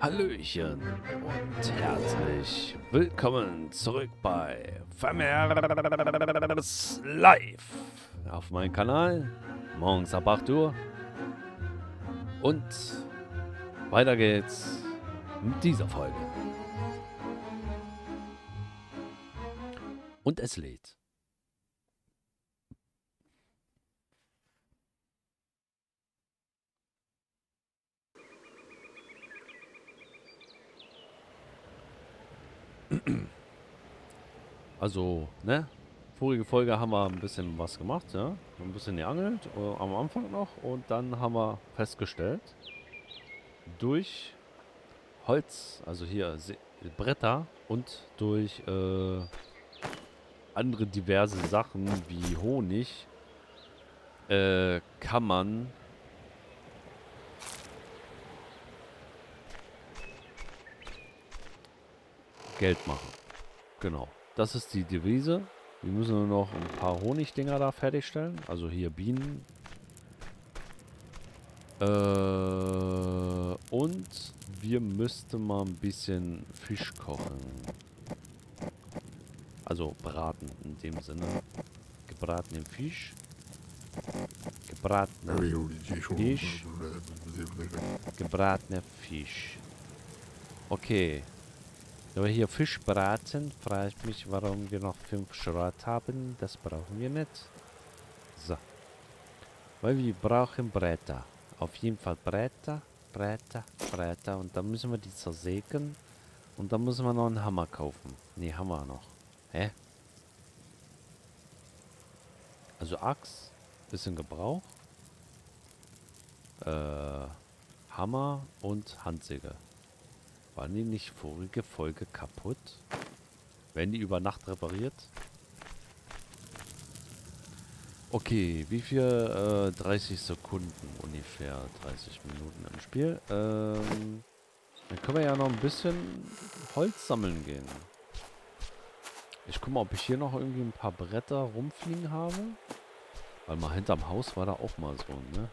Hallöchen und herzlich willkommen zurück bei Vermeers Live auf meinem Kanal. Morgens ab 8 Uhr. Und weiter geht's mit dieser Folge. Und es lädt. Also, ne? Vorige Folge haben wir ein bisschen was gemacht, ja? Ein bisschen geangelt, äh, am Anfang noch. Und dann haben wir festgestellt, durch Holz, also hier Bretter und durch äh, andere diverse Sachen wie Honig, äh, kann man Geld machen. Genau. Das ist die Devise. Wir müssen nur noch ein paar Honigdinger da fertigstellen. Also hier Bienen. Äh, und wir müssten mal ein bisschen Fisch kochen. Also braten in dem Sinne. Gebratenen Fisch. Gebratener Fisch. Gebratener Fisch. Okay. Wir hier Fisch braten, frage ich mich, warum wir noch fünf Schrott haben. Das brauchen wir nicht. So. Weil wir brauchen Bretter. Auf jeden Fall Bretter, Bretter, Bretter. Und dann müssen wir die zersägen. Und dann müssen wir noch einen Hammer kaufen. Ne, wir noch. Hä? Also Axt ist in Gebrauch. Äh, Hammer und Handsäge. Waren die nicht vorige Folge kaputt? Werden die über Nacht repariert? Okay, wie viel? Äh, 30 Sekunden ungefähr. 30 Minuten im Spiel. Ähm, dann können wir ja noch ein bisschen Holz sammeln gehen. Ich guck mal, ob ich hier noch irgendwie ein paar Bretter rumfliegen habe. Weil mal hinterm Haus war da auch mal so, ne?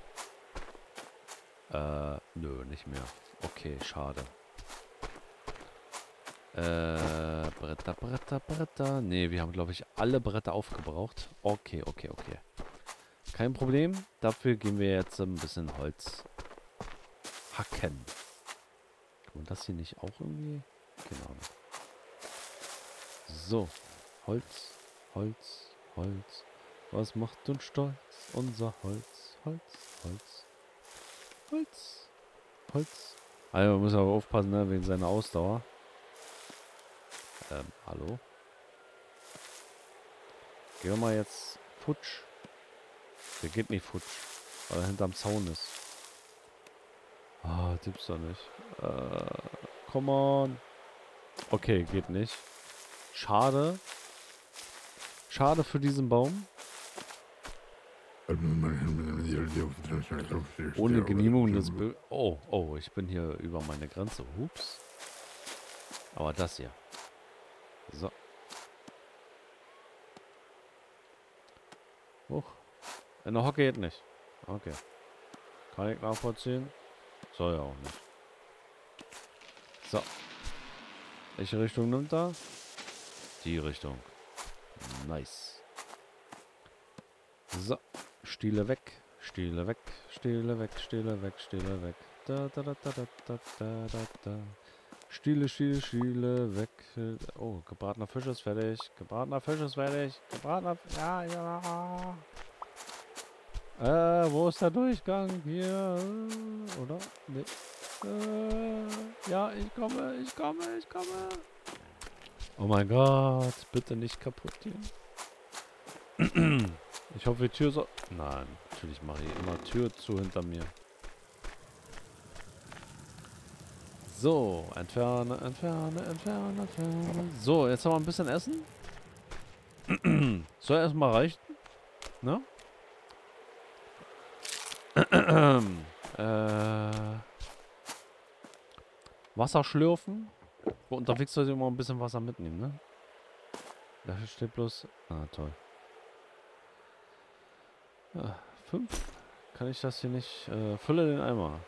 Äh, nö, nicht mehr. Okay, schade. Äh, Bretter, Bretter, Bretter. Ne, wir haben, glaube ich, alle Bretter aufgebraucht. Okay, okay, okay. Kein Problem. Dafür gehen wir jetzt ein bisschen Holz hacken. Und das hier nicht auch irgendwie? Genau. So. Holz, Holz, Holz. Was macht uns stolz? Unser Holz, Holz, Holz. Holz, Holz. Also man muss aber aufpassen, ne, wegen seiner Ausdauer. Ähm, hallo? Gehen wir mal jetzt futsch. Der geht nicht futsch, weil er hinterm Zaun ist. Ah, oh, doch nicht. Äh, come on. Okay, geht nicht. Schade. Schade für diesen Baum. Ohne Genehmigung des... Be oh, oh, ich bin hier über meine Grenze. Hups. Aber das hier. So. Huch. In der Hocke geht nicht. Okay. Kann ich nachvollziehen. Soll ja auch nicht. So. Welche Richtung nimmt er? Die Richtung. Nice. So. Stiele weg. Stiele weg. Stiele weg. Stiele weg. Stiele weg. Da, da, da, da, da, da, da, da. Stiele, Stiele, Stiele, weg. Oh, gebratener Fisch ist fertig. Gebratener Fisch ist fertig. Gebratener... Ja, ja. Äh, wo ist der Durchgang? Hier, oder? Nee. Äh, ja, ich komme, ich komme, ich komme. Oh mein Gott, bitte nicht kaputt hier. Ich hoffe, die Tür so... Nein, natürlich mache ich immer Tür zu hinter mir. So, entferne, entferne, entferne, entferne. So, jetzt haben wir ein bisschen Essen. Soll erstmal reichen? Ne? äh, Wasser schlürfen. Wo unterwegs sollte ich immer ein bisschen Wasser mitnehmen, ne? Da steht bloß... Ah, toll. Ja, fünf. Kann ich das hier nicht... Äh, fülle den Eimer.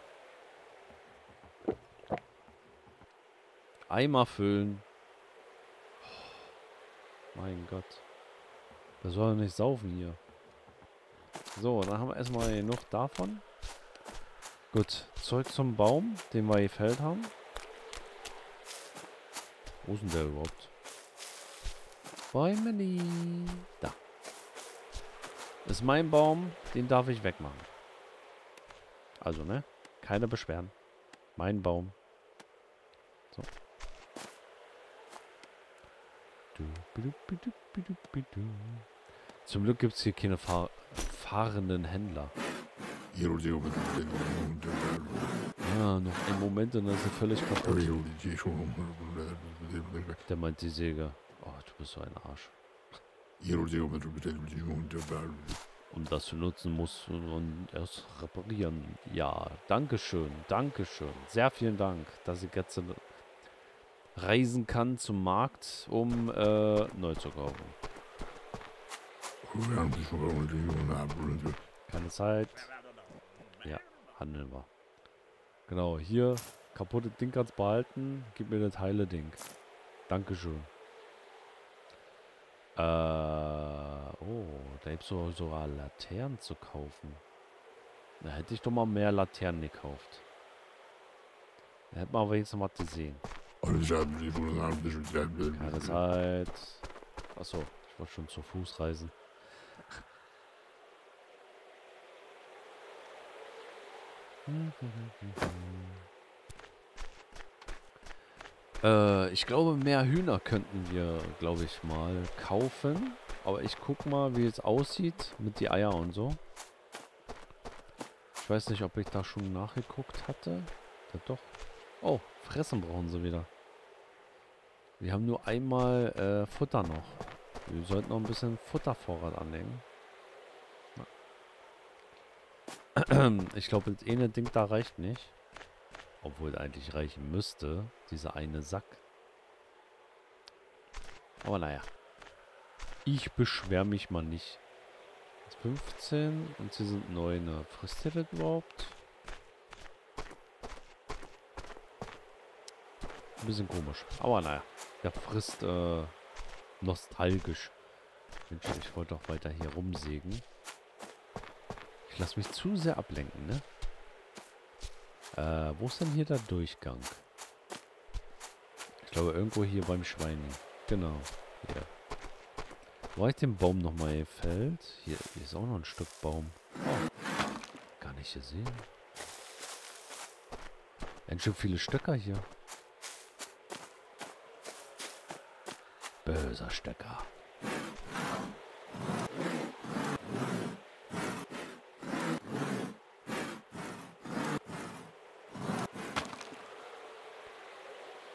Eimer füllen. Mein Gott. Das soll doch nicht saufen hier. So, dann haben wir erstmal genug davon. Gut, zurück zum Baum, den wir gefällt haben. Wo ist denn der überhaupt? Bäumeli. Da. Das ist mein Baum, den darf ich wegmachen. Also, ne? Keine Beschwerden. Mein Baum. So. Zum Glück gibt es hier keine fahr fahrenden Händler. Ja, noch einen Moment und dann ist er völlig kaputt. Der meint die Säge. Oh, du bist so ein Arsch. Um das zu nutzen, musst du erst reparieren. Ja, Dankeschön, Dankeschön. Sehr vielen Dank, dass ich jetzt reisen kann zum Markt, um äh, neu zu kaufen. Keine Zeit. Ja, handeln wir. Genau, hier kaputte Ding kannst behalten. Gib mir das heile Ding. Dankeschön. Äh, oh, da gibt es sogar Laternen zu kaufen. Da hätte ich doch mal mehr Laternen gekauft. Da hätte man aber jetzt noch was gesehen. Keine Zeit. Achso, ich wollte schon zu Fuß reisen. äh, ich glaube, mehr Hühner könnten wir, glaube ich, mal kaufen. Aber ich guck mal, wie es aussieht mit die Eier und so. Ich weiß nicht, ob ich da schon nachgeguckt hatte. Ja, doch. Oh, fressen brauchen sie wieder. Wir haben nur einmal äh, Futter noch. Wir sollten noch ein bisschen Futtervorrat anlegen. Ich glaube, das eine Ding da reicht nicht. Obwohl es eigentlich reichen müsste. Dieser eine Sack. Aber naja. Ich beschwere mich mal nicht. 15 und sie sind 9. Frisst ihr das überhaupt? Ein bisschen komisch. Aber naja. Der frisst äh, nostalgisch. Mensch, ich wollte auch weiter hier rumsägen. Ich lasse mich zu sehr ablenken, ne? Äh, wo ist denn hier der Durchgang? Ich glaube, irgendwo hier beim Schwein. Genau. Hier. Wo ich den Baum nochmal gefällt? Hier, hier ist auch noch ein Stück Baum. Oh. Gar nicht gesehen. Ein Stück viele Stöcker hier. Böser Stöcker.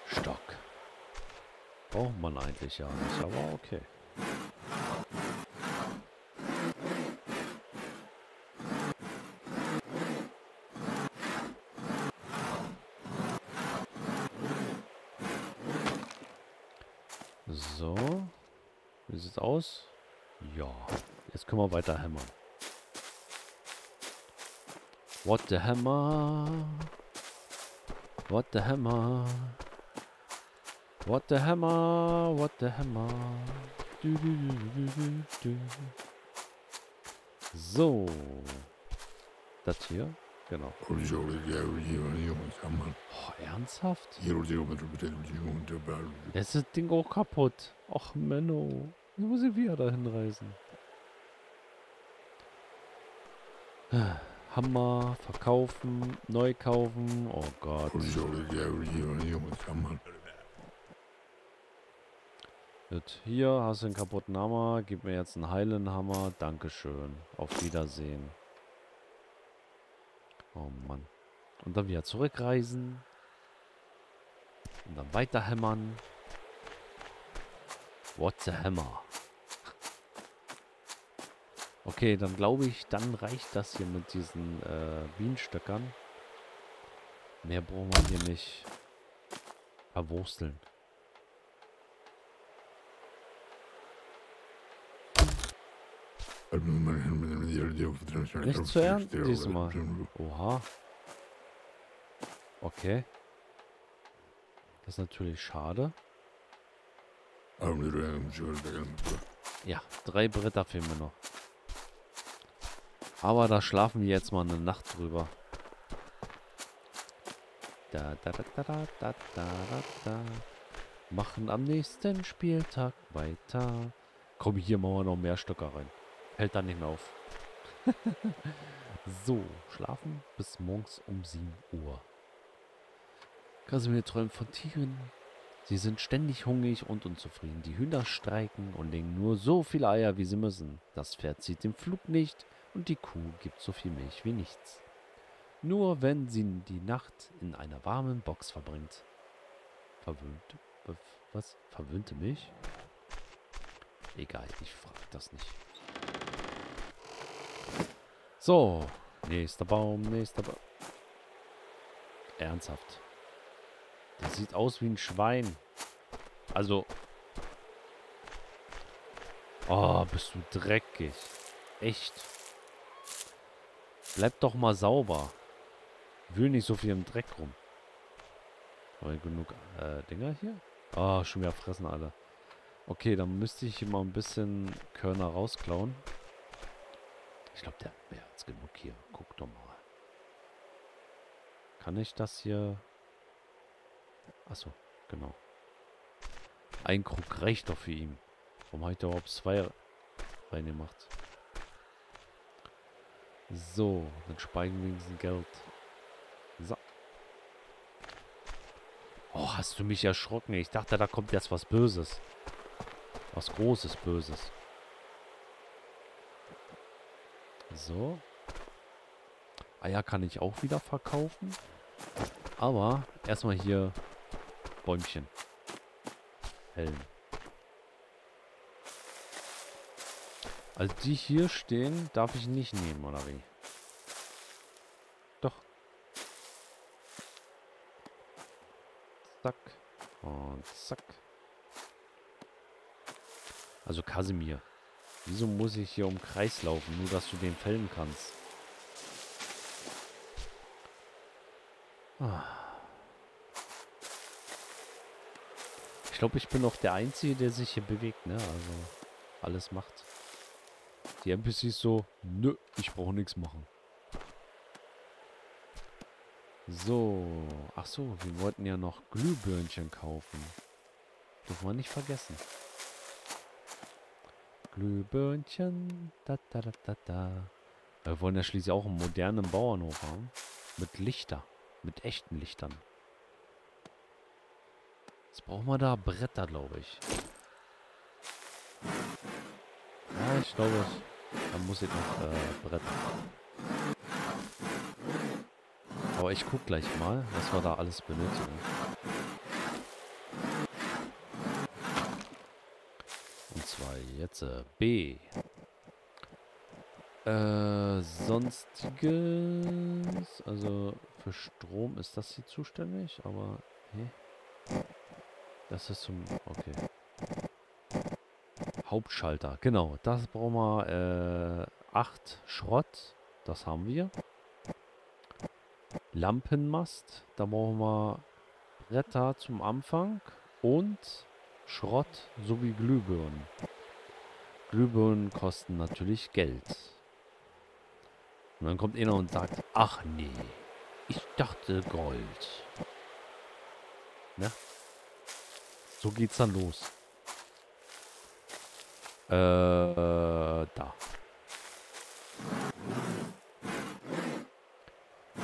Stock. Braucht man eigentlich ja nicht, aber okay. aus? Ja. Wir weiter hämmern. What the hammer? What the hammer? What the hammer? What the hammer? Du, du, du, so. Das hier? Genau. Oh, ernsthaft? Jetzt ist das Ding auch kaputt. Ach, Menno. Jetzt muss ich wieder dahin reisen. Hammer, verkaufen, neu kaufen. Oh Gott. Gut, hier hast du einen kaputten Hammer. Gib mir jetzt einen heilen Hammer. Dankeschön. Auf Wiedersehen. Oh Mann. Und dann wieder zurückreisen. Und dann weiter hämmern. What the Hammer? Okay, dann glaube ich, dann reicht das hier mit diesen äh, Bienenstöckern. Mehr brauchen wir hier nicht verwursteln. Nicht zu ernten diesmal. Oha. Okay. Das ist natürlich schade. Ja, drei Bretter fehlen mir noch. Aber da schlafen wir jetzt mal eine Nacht drüber. Da, da, da, da, da, da, da, da. Machen am nächsten Spieltag weiter. Komm, hier machen wir noch mehr Stöcker rein. Hält dann nicht auf. so, schlafen bis morgens um 7 Uhr. Kasimir träumt von Tieren. Sie sind ständig hungrig und unzufrieden. Die Hühner streiken und legen nur so viele Eier, wie sie müssen. Das Pferd zieht den Flug nicht und die Kuh gibt so viel Milch wie nichts. Nur wenn sie die Nacht in einer warmen Box verbringt. Verwöhnte? Was? Verwöhnte Milch? Egal, ich frag das nicht. So, nächster Baum, nächster Baum. Ernsthaft. Der sieht aus wie ein Schwein. Also. Oh, bist du dreckig. Echt. Bleib doch mal sauber. Wühl nicht so viel im Dreck rum. Haben wir genug äh, Dinger hier? Ah, oh, schon wieder fressen alle. Okay, dann müsste ich hier mal ein bisschen Körner rausklauen. Ich glaube, der hat mehr als genug hier. Guck doch mal. Kann ich das hier... Achso, genau. Ein Krug reicht doch für ihn. Warum habe ich da überhaupt zwei reingemacht? So, dann speigen wir wenigstens Geld. So. Oh, hast du mich erschrocken? Ich dachte, da kommt jetzt was Böses. Was Großes, Böses. So. Eier kann ich auch wieder verkaufen. Aber erstmal hier Bäumchen. Helm. Also die hier stehen, darf ich nicht nehmen, oder wie? Doch. Zack. Und zack. Also Kasimir. Wieso muss ich hier um Kreis laufen, nur dass du den fällen kannst? Ah. Glaube, ich bin auch der Einzige, der sich hier bewegt, ne? Also alles macht. Die NPCs so, nö, ich brauche nichts machen. So. Ach so, wir wollten ja noch Glühbirnchen kaufen. Dürfen wir nicht vergessen. Glühbirnchen. Da, da, da, da, da. Wir wollen ja schließlich auch einen modernen Bauernhof haben. Mit Lichter. Mit echten Lichtern. Jetzt brauchen wir da Bretter, glaube ich. Ja, ich glaube, dann muss ich noch äh, Bretter. Aber ich guck gleich mal, was wir da alles benötigen. zwar jetzt äh, B. Äh, sonstiges. Also für Strom ist das hier zuständig, aber. Hä? Das ist zum. Okay. Hauptschalter, genau. Das brauchen wir. Äh, 8 Schrott. Das haben wir. Lampenmast. Da brauchen wir Bretter zum Anfang. Und Schrott sowie Glühbirnen. Glühbirnen kosten natürlich Geld. Und dann kommt einer und sagt, ach nee, ich dachte Gold. Ne? So geht's dann los. Äh, da.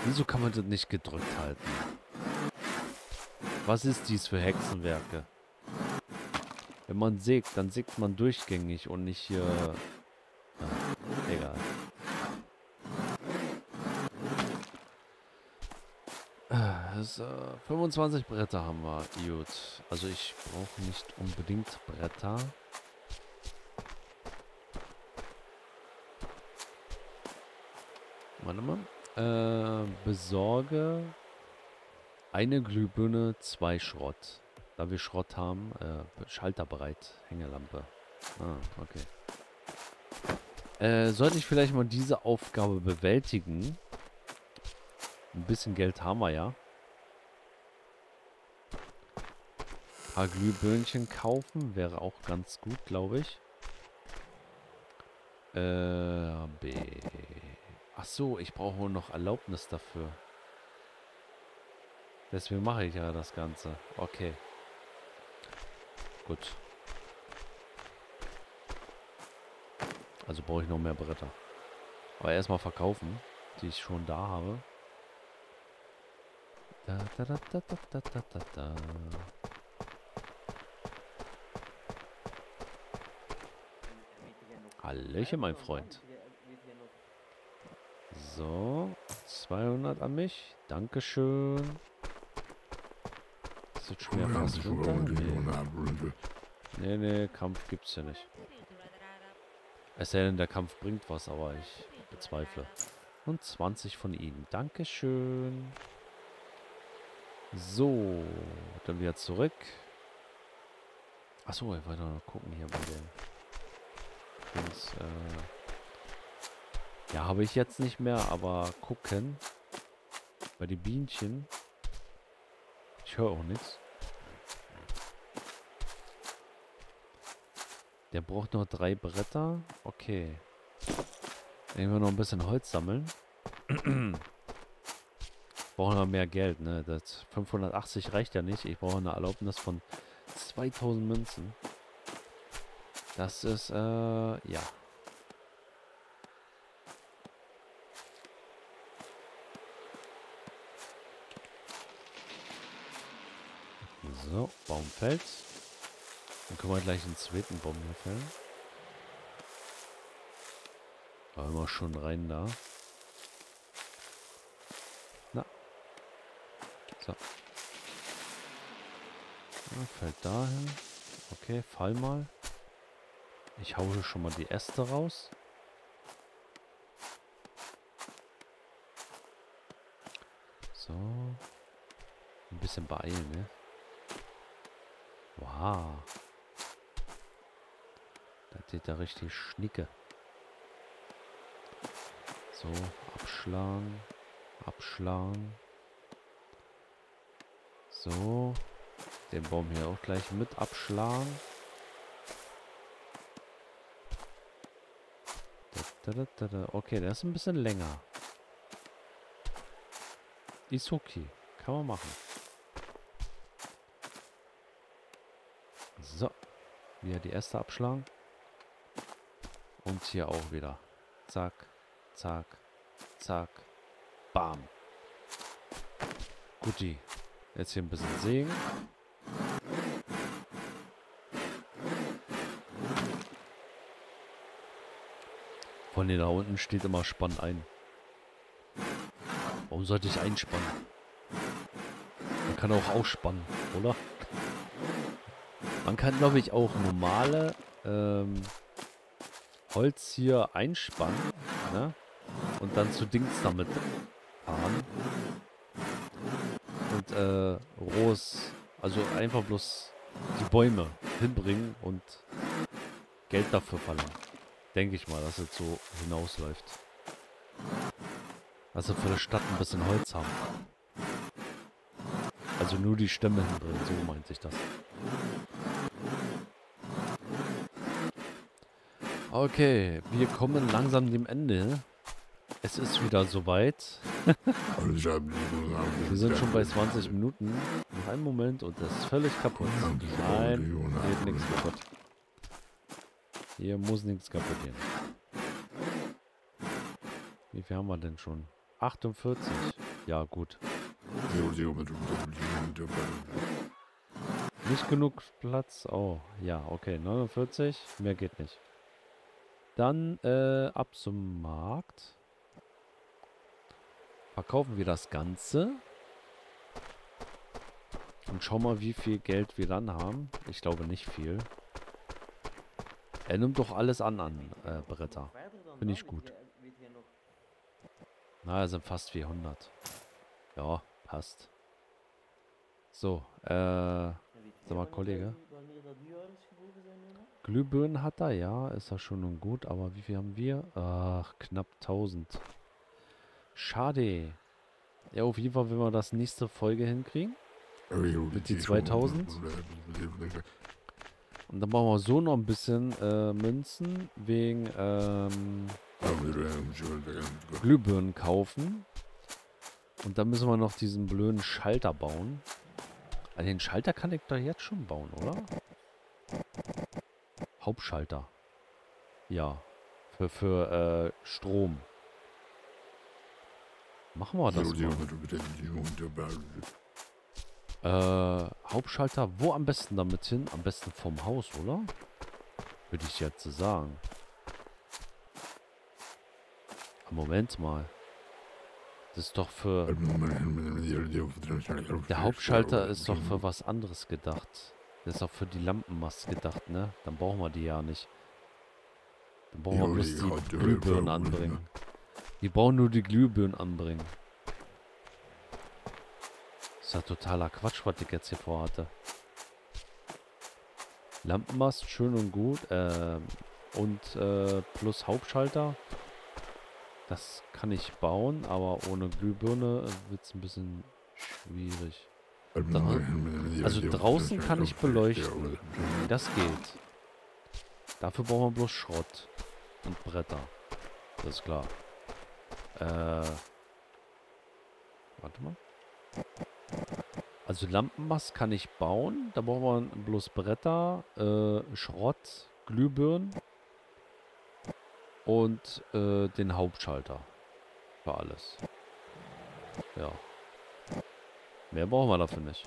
Wieso kann man das nicht gedrückt halten? Was ist dies für Hexenwerke? Wenn man sägt, dann sägt man durchgängig und nicht hier... Ah, egal. Das, äh, 25 Bretter haben wir. Gut. Also ich brauche nicht unbedingt Bretter. Warte mal. Äh, besorge eine Glühbirne, zwei Schrott. Da wir Schrott haben, äh, schalterbereit, Hängelampe. Ah, okay. Äh, sollte ich vielleicht mal diese Aufgabe bewältigen? Ein bisschen Geld haben wir ja. paar Glühbirnchen kaufen. Wäre auch ganz gut, glaube ich. Äh, B. Ach so, ich brauche noch Erlaubnis dafür. Deswegen mache ich ja das Ganze. Okay. Gut. Also brauche ich noch mehr Bretter. Aber erstmal verkaufen, die ich schon da habe. Da, da, da, da, da, da, da, da. Hallöchen, mein Freund. So, 200 an mich. Dankeschön. Das wird schwer fast runter. Nee. nee, nee, Kampf gibt's ja nicht. Es sei denn, der Kampf bringt was, aber ich bezweifle. Und 20 von ihnen. Dankeschön. So, dann wieder zurück. Achso, ich wollte noch gucken hier bei den Dings, äh ja, habe ich jetzt nicht mehr, aber gucken. Bei den Bienchen. Ich höre auch nichts. Der braucht noch drei Bretter. Okay. Dann wir noch ein bisschen Holz sammeln. brauchen wir mehr Geld, ne? Das 580 reicht ja nicht. Ich brauche eine Erlaubnis von 2000 Münzen. Das ist, äh, ja. So, Baum fällt. Dann können wir gleich einen zweiten Baum hier fällen. Haben wir schon rein da. So. Ja, fällt dahin. Okay, fall mal. Ich haue schon mal die Äste raus. So. Ein bisschen beeilen, ne? Wow. Da geht da richtig Schnicke. So, abschlagen. Abschlagen. So. Den Baum hier auch gleich mit abschlagen. Okay, der ist ein bisschen länger. Ist okay. Kann man machen. So. Wieder die erste abschlagen. Und hier auch wieder. Zack, zack, zack. Bam. Guti. Jetzt hier ein bisschen sägen. Von da unten steht immer Spann ein. Warum sollte ich einspannen? Man kann auch ausspannen, oder? Man kann, glaube ich, auch normale ähm, Holz hier einspannen. Ne? Und dann zu Dings damit fahren. Äh, rohes, also einfach bloß die Bäume hinbringen und Geld dafür verlangen. Denke ich mal, dass es so hinausläuft. Dass wir für die Stadt ein bisschen Holz haben. Also nur die Stämme hinbringen, so meint sich das. Okay, wir kommen langsam dem Ende. Es ist wieder soweit. wir sind schon bei 20 Minuten. Noch einen Moment und das ist völlig kaputt. Nein, geht nichts kaputt. Hier muss nichts kaputt gehen. Wie viel haben wir denn schon? 48. Ja, gut. Nicht genug Platz? Oh, ja, okay. 49. Mehr geht nicht. Dann äh, ab zum Markt. Verkaufen wir das Ganze. Und schauen mal, wie viel Geld wir dann haben. Ich glaube nicht viel. Er nimmt doch alles an an äh, Bretter. Finde ich gut. Na, es sind fast 400. Ja, passt. So, äh, sag mal, Kollege. Glühbirnen hat er, ja, ist er schon und gut, aber wie viel haben wir? Ach, knapp 1000. Schade. Ja, auf jeden Fall, wenn wir das nächste Folge hinkriegen. Mit die 2000. Und dann brauchen wir so noch ein bisschen äh, Münzen wegen ähm, Glühbirnen kaufen. Und dann müssen wir noch diesen blöden Schalter bauen. Also den Schalter kann ich doch jetzt schon bauen, oder? Hauptschalter. Ja. Für, für äh, Strom. Machen wir das mal. Äh, Hauptschalter, wo am besten damit hin? Am besten vom Haus, oder? Würde ich jetzt sagen. Moment mal. Das ist doch für... Der Hauptschalter ist doch für was anderes gedacht. Das ist auch für die Lampenmast gedacht, ne? Dann brauchen wir die ja nicht. Dann brauchen wir bloß die Glühbirnen anbringen. Die brauchen nur die Glühbirnen anbringen. Das ist ja totaler Quatsch, was ich jetzt hier vorhatte. Lampenmast, schön und gut. Ähm, und äh, plus Hauptschalter. Das kann ich bauen, aber ohne Glühbirne wird es ein bisschen schwierig. Also draußen kann ich beleuchten. Das geht. Dafür brauchen wir bloß Schrott und Bretter. Das ist klar. Äh. Warte mal. Also Lampenmast kann ich bauen. Da brauchen wir bloß Bretter, äh, Schrott, Glühbirnen und äh, den Hauptschalter. Für alles. Ja. Mehr brauchen wir dafür nicht.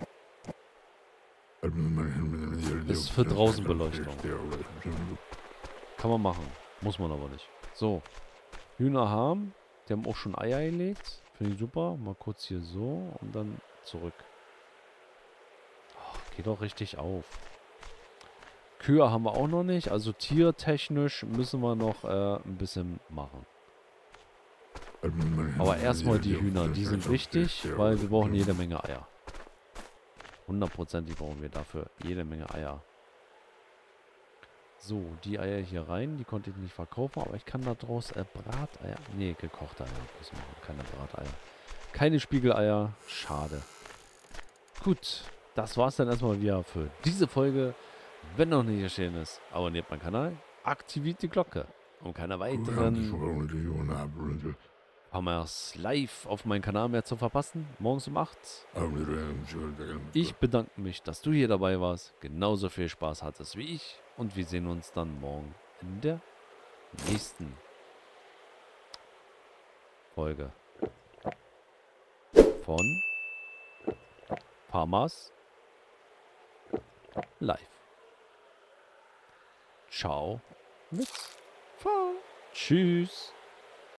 Das ist für draußen Beleuchtung. Kann man machen. Muss man aber nicht. So. Hühner haben. Die haben auch schon Eier gelegt. Finde ich super. Mal kurz hier so und dann zurück. Oh, geht doch richtig auf. Kühe haben wir auch noch nicht. Also tiertechnisch müssen wir noch äh, ein bisschen machen. Aber erstmal die Hühner. Die sind wichtig, weil wir brauchen jede Menge Eier. Hundertprozentig brauchen wir dafür jede Menge Eier. So, die Eier hier rein. Die konnte ich nicht verkaufen, aber ich kann daraus äh, Brateier... Nee, gekochte Eier. Müssen wir Keine Brateier. Keine Spiegeleier. Schade. Gut, das war's dann erstmal wieder für diese Folge. Wenn noch nicht erschienen ist, abonniert meinen Kanal, aktiviert die Glocke, um keine weiteren Hammers live auf meinen Kanal mehr zu verpassen. Morgens um 8. Ich bedanke mich, dass du hier dabei warst. Genauso viel Spaß hattest wie ich. Und wir sehen uns dann morgen in der nächsten Folge von Farmers Live. Ciao mit Tschüss.